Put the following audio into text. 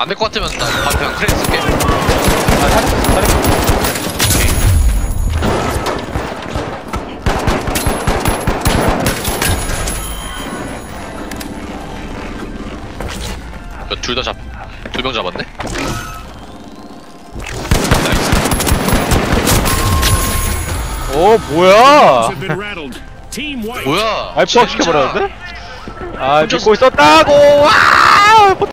안 될 것 같으면 나 반편 그냥 크레인 쓸게. 아, 살, 살. 둘다 잡, 두 명 잡았네? 오, 뭐야? 뭐야? 알포 진짜. 시켜버렸는데? 아, 아 믿고 있었다고! 와!